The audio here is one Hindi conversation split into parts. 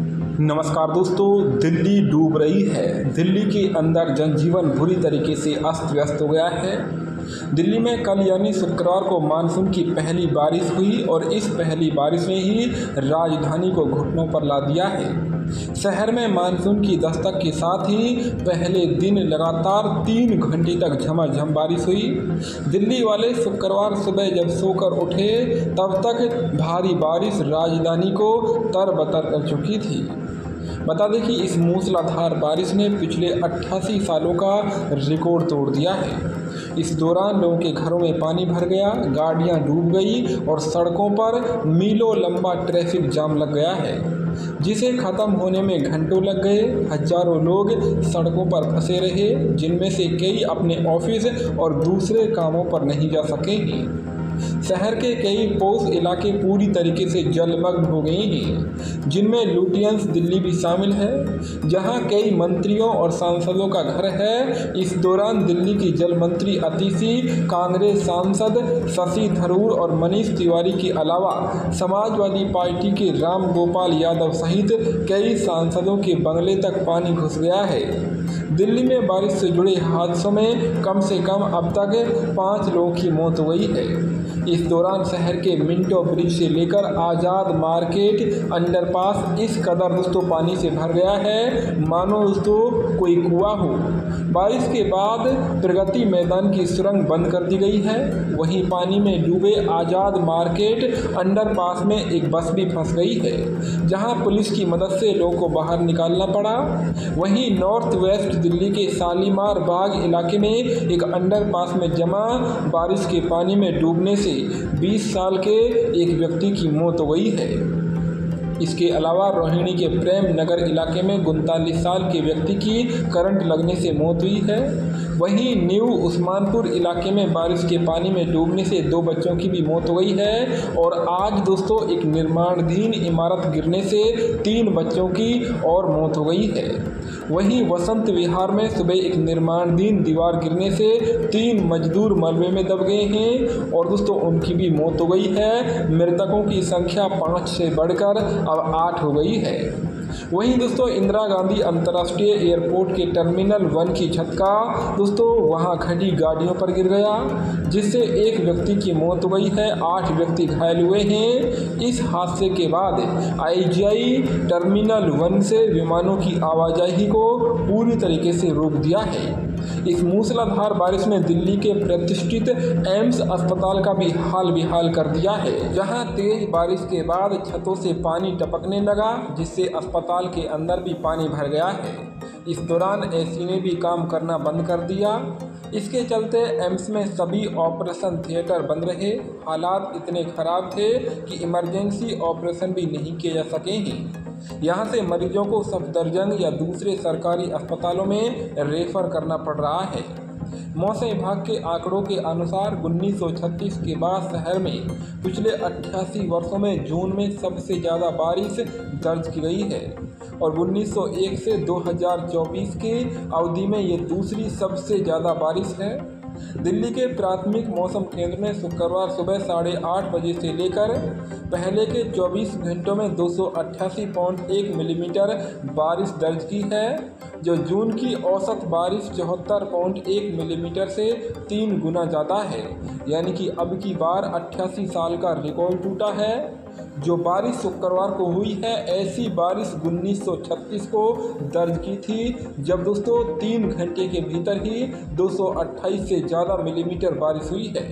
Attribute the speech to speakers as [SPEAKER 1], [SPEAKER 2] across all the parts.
[SPEAKER 1] नमस्कार दोस्तों, दिल्ली डूब रही है। दिल्ली के अंदर जनजीवन बुरी तरीके से अस्त व्यस्त हो गया है। दिल्ली में कल यानी शुक्रवार को मानसून की पहली बारिश हुई और इस पहली बारिश ने ही राजधानी को घुटनों पर ला दिया है। शहर में मानसून की दस्तक के साथ ही पहले दिन लगातार तीन घंटे तक झमाझम बारिश हुई। दिल्ली वाले शुक्रवार सुबह जब सोकर उठे, तब तक भारी बारिश राजधानी को तरबतर कर चुकी थी। बता दें कि इस मूसलाधार बारिश ने पिछले 88 सालों का रिकॉर्ड तोड़ दिया है। इस दौरान लोगों के घरों में पानी भर गया, गाड़ियाँ डूब गई और सड़कों पर मीलों लंबा ट्रैफ़िक जाम लग गया है। जिसे ख़त्म होने में घंटों लग गए। हज़ारों लोग सड़कों पर फंसे रहे, जिनमें से कई अपने ऑफ़िस और दूसरे कामों पर नहीं जा सकेंगे शहर के कई पोस्ट इलाके पूरी तरीके से जलमग्न हो गए हैं, जिनमें लुटियंस दिल्ली भी शामिल है, जहाँ कई मंत्रियों और सांसदों का घर है। इस दौरान दिल्ली की जल मंत्री अतिशी कांग्रेस सांसद शशि थरूर और मनीष तिवारी के अलावा समाजवादी पार्टी के राम गोपाल यादव सहित कई सांसदों के बंगले तक पानी घुस गया है। दिल्ली में बारिश से जुड़े हादसों में कम से कम अब तक पाँच लोगों की मौत हुई है। इस दौरान शहर के मिंटो ब्रिज से लेकर आज़ाद मार्केट अंडरपास इस कदर दोस्तों पानी से भर गया है। मानो दोस्तों कोई कुआँ हो। बारिश के बाद प्रगति मैदान की सुरंग बंद कर दी गई है। वहीं पानी में डूबे आज़ाद मार्केट अंडरपास में एक बस भी फंस गई है, जहाँ पुलिस की मदद से लोगों को बाहर निकालना पड़ा। वहीं नॉर्थ वेस्ट दिल्ली के शालीमार बाग इलाके में एक अंडरपास में जमा बारिश के पानी में डूबने से 20 साल के एक व्यक्ति की मौत हो गई है। इसके अलावा रोहिणी के प्रेम नगर इलाके में उनतालीस साल के व्यक्ति की करंट लगने से मौत हुई है। वहीं न्यू उस्मानपुर इलाके में बारिश के पानी में डूबने से दो बच्चों की भी मौत हो गई है और आज दोस्तों एक निर्माणाधीन इमारत गिरने से तीन बच्चों की और मौत हो गई है। वहीं वसंत विहार में सुबह एक निर्माणधीन दीवार गिरने से तीन मजदूर मलबे में दब गए हैं और दोस्तों उनकी भी मौत हो गई है। मृतकों की संख्या पाँच से बढ़कर अब आठ हो गई है। वहीं दोस्तों इंदिरा गांधी अंतर्राष्ट्रीय एयरपोर्ट के टर्मिनल वन की छत का दोस्तों वहाँ खड़ी गाड़ियों पर गिर गया, जिससे एक व्यक्ति की मौत हो गई है, आठ व्यक्ति घायल हुए हैं। इस हादसे के बाद आईजीआई टर्मिनल वन से विमानों की आवाजाही को पूरी तरीके से रोक दिया है। इस मूसलाधार बारिश ने दिल्ली के प्रतिष्ठित एम्स अस्पताल का भी हाल बिहाल कर दिया है। जहाँ तेज बारिश के बाद छतों से पानी टपकने लगा, जिससे अस्पताल के अंदर भी पानी भर गया है। इस दौरान एसी ने भी काम करना बंद कर दिया। इसके चलते एम्स में सभी ऑपरेशन थिएटर बंद रहे। हालात इतने ख़राब थे कि इमरजेंसी ऑपरेशन भी नहीं किए जा सके हैं। यहाँ से मरीजों को सफदरजंग या दूसरे सरकारी अस्पतालों में रेफर करना पड़ रहा है। मौसम विभाग के आंकड़ों के अनुसार 1936 के बाद शहर में पिछले 88 वर्षों में जून में सबसे ज़्यादा बारिश दर्ज की गई है और 1901 से 2024 की अवधि में ये दूसरी सबसे ज़्यादा बारिश है। दिल्ली के प्राथमिक मौसम केंद्र ने शुक्रवार सुबह साढ़े आठ बजे से लेकर पहले के 24 घंटों में दो मिलीमीटर बारिश दर्ज की है जो जून की औसत बारिश चौहत्तर पॉइंट एक मिलीमीटर से तीन गुना ज़्यादा है, यानी कि अब की बार 88 साल का रिकॉर्ड टूटा है। जो बारिश शुक्रवार को हुई है, ऐसी बारिश 1936 को दर्ज की थी, जब दोस्तों तीन घंटे के भीतर ही 228 से ज़्यादा मिलीमीटर बारिश हुई है।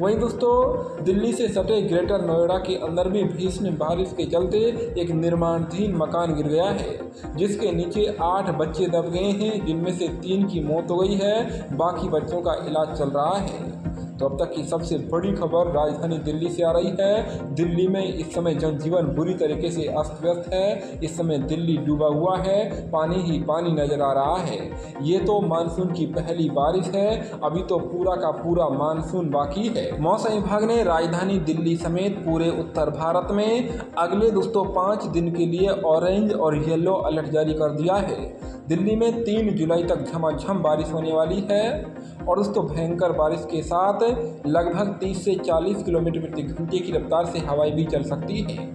[SPEAKER 1] वहीं दोस्तों, दिल्ली से सटे ग्रेटर नोएडा के अंदर भी भीषण बारिश के चलते एक निर्माणाधीन मकान गिर गया है, जिसके नीचे आठ बच्चे दब गए हैं, जिनमें से तीन की मौत हो गई है, बाकी बच्चों का इलाज चल रहा है। तो अब तक की सबसे बड़ी खबर राजधानी दिल्ली से आ रही है। दिल्ली में इस समय जनजीवन बुरी तरीके से अस्त व्यस्त है। इस समय दिल्ली डूबा हुआ है। पानी ही पानी नज़र आ रहा है। ये तो मानसून की पहली बारिश है। अभी तो पूरा का पूरा मानसून बाकी है। मौसम विभाग ने राजधानी दिल्ली समेत पूरे उत्तर भारत में अगले दोस्तों पाँच दिन के लिए ऑरेंज और येलो अलर्ट जारी कर दिया है। दिल्ली में तीन जुलाई तक झमाझम बारिश होने वाली है। और दोस्तों भयंकर बारिश के साथ लगभग 30 से 40 किलोमीटर प्रति घंटे की रफ्तार से हवाएँ भी चल सकती हैं।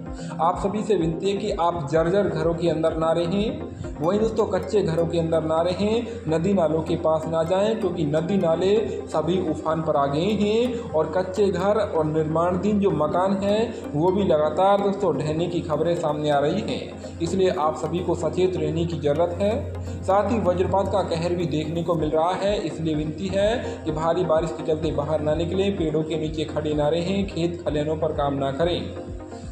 [SPEAKER 1] आप सभी से विनती है कि आप जर्जर घरों के अंदर ना रहें। वहीं दोस्तों, कच्चे घरों के अंदर ना रहें। नदी नालों के पास ना जाएँ, क्योंकि नदी नाले सभी उफान पर आ गए हैं और कच्चे घर और निर्माणधीन जो मकान हैं, वो भी लगातार दोस्तों ढहने की खबरें सामने आ रही हैं। इसलिए आप सभी को सचेत रहने की ज़रूरत है। साथ ही वज्रपात का कहर भी देखने को मिल रहा है, इसलिए विनती है कि भारी बारिश के चलते बाहर ना निकले, पेड़ों के नीचे खड़े ना रहें, खेत खलिहानों पर काम ना करें।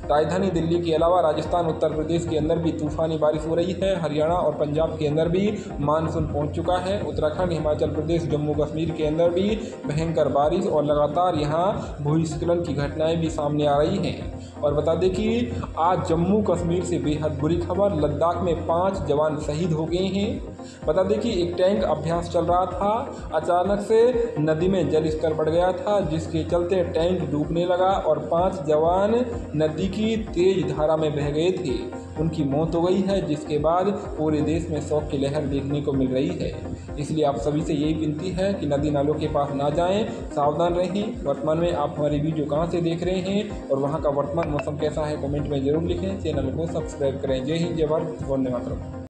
[SPEAKER 1] राजधानी दिल्ली के अलावा राजस्थान, उत्तर प्रदेश के अंदर भी तूफानी बारिश हो रही है। हरियाणा और पंजाब के अंदर भी मानसून पहुँच चुका है। उत्तराखंड, हिमाचल प्रदेश, जम्मू कश्मीर के अंदर भी भयंकर बारिश और लगातार यहाँ भूस्खलन की घटनाएँ भी सामने आ रही हैं। और बता दें कि आज जम्मू कश्मीर से बेहद बुरी खबर, लद्दाख में पाँच जवान शहीद हो गए हैं। बता दें कि एक टैंक अभ्यास चल रहा था, अचानक से नदी में जल स्तर बढ़ गया था, जिसके चलते टैंक डूबने लगा और पाँच जवान नदी की तेज धारा में बह गए थे। उनकी मौत हो गई है, जिसके बाद पूरे देश में शौक की लहर देखने को मिल रही है। इसलिए आप सभी से यही विनती है कि नदी नालों के पास ना जाएँ, सावधान रहें। वर्तमान में आप हमारी वीडियो कहाँ से देख रहे हैं और वहाँ का वर्तमान मौसम कैसा है कमेंट में ज़रूर लिखें। चैनल को सब्सक्राइब करें। जय हिंद, जय भारत, वंदे मातरम।